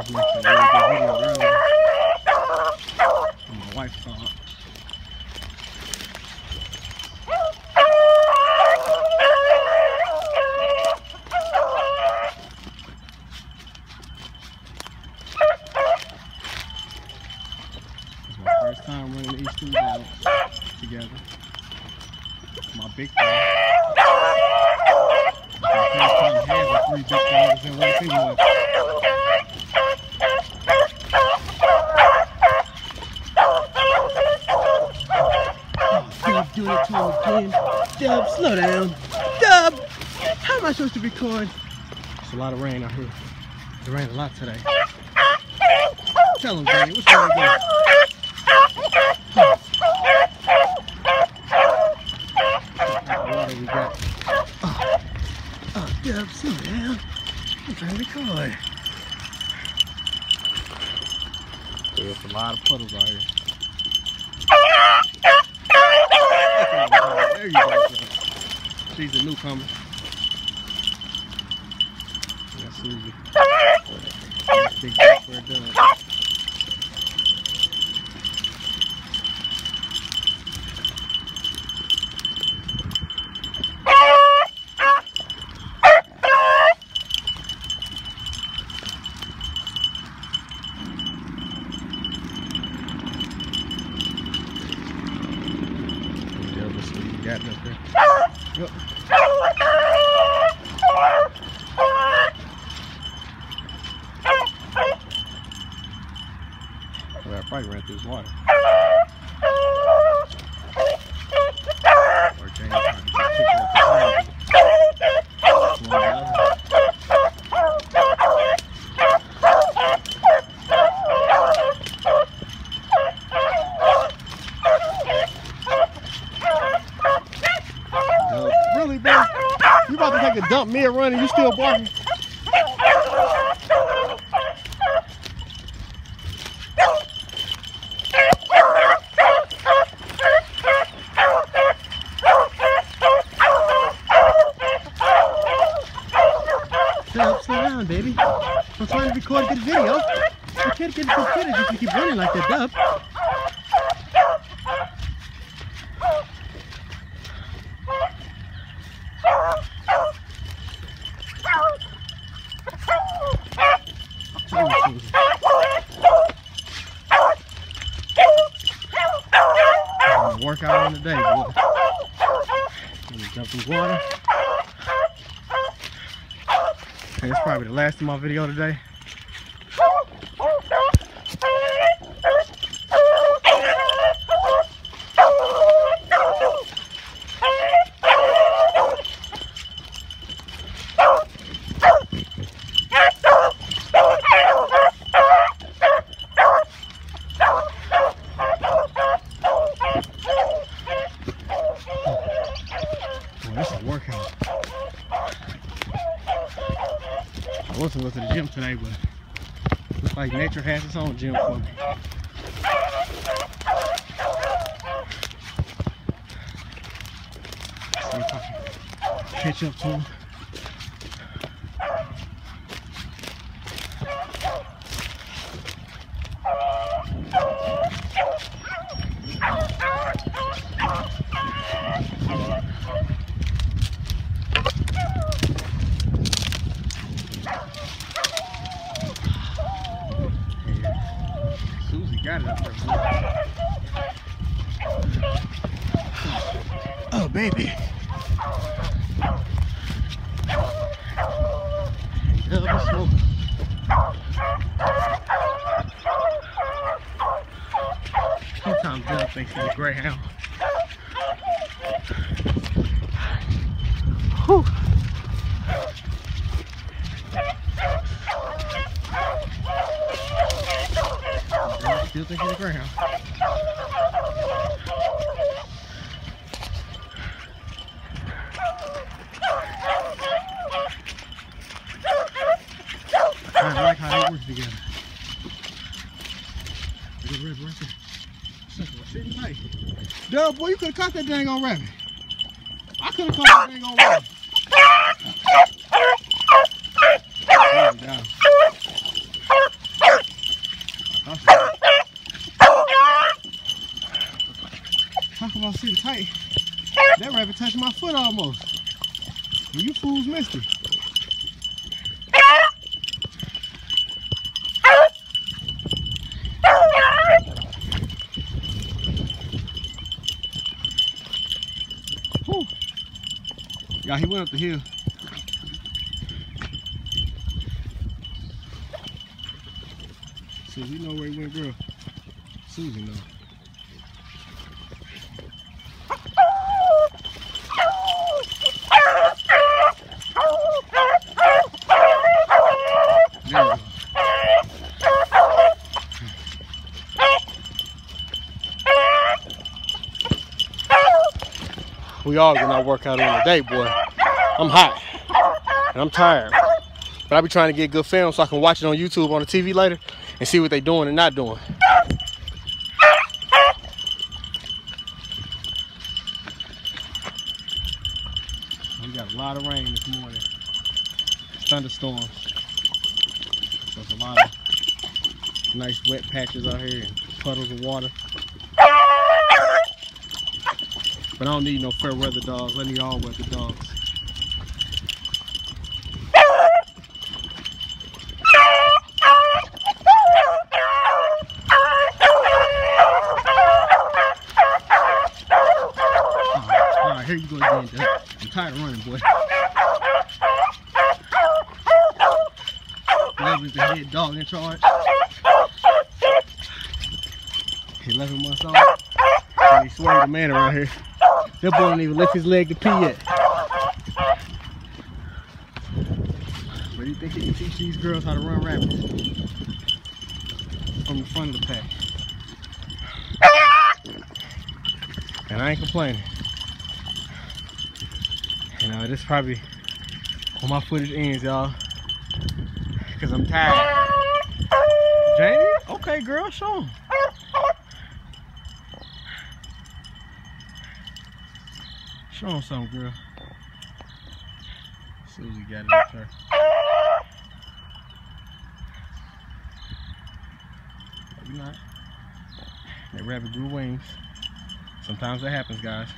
a really good video earlier. And my wife it. First time running these two dogs together. My big dog. My first time having three big dogs in one single doing it to him again. Dubb, slow down. Dubb! How am I supposed to record? It's a lot of rain out here. It rained a lot today. Tell him, Danny, what's wrong water got? Oh, oh Dubb, slow down. I'm trying to record. There's a lot of puddles out here. There you go. She's a newcomer. That's Susie. Big back for a dog. The other Susie got up there. Yup. Well, I probably ran through his water. Or James tried to just pick it up and throw it. One or the other. Yup. Really, bro? You about to take a dump run and you still barking? Down, baby. I'm trying to record a good video. You can't get good footage if you keep running like that, Dubb. Tell me, Susie. I'm gonna work out on the day, boy. Jump in water. Okay, that's probably the last of my video today. Was to go to the gym today, but looks like nature has its own gym for me. Catch up to him. Susie got it up there. Oh, baby. Sometimes Dubb thinks he's a greyhound. Whew. Still think he's a greyhound. I like how they work together. Look at Red right there. Tight. Dubb, boy, you could have caught that dang on rabbit. I could have caught that dang on rabbit. There we go. Talk about sitting tight. That rabbit touched my foot almost. And you fools missed it. Whew. Yeah, he went up the hill. Susie you know where he went, girl. Susie know. We all gonna work out on the day, boy. I'm hot and I'm tired. But I be trying to get good film so I can watch it on YouTube on the TV later and see what they doing and not doing. We got a lot of rain this morning. Thunderstorms. It's a lot of nice wet patches out here and puddles of water. But I don't need no fair weather dogs. I need all weather dogs. All right, here you go again. I'm tired of running, boy. Web is the head dog in charge. 11 months old. And he swung the man around here. That boy don't even lift his leg to pee yet. But you think he can teach these girls how to run rapids? From the front of the pack. And I ain't complaining. You know, this probably when my footage ends, y'all. Cause I'm tired. Jamie? Okay, girl, show 'em. Show him something, girl. Susie got it up there. Maybe not. That rabbit grew wings. Sometimes that happens, guys.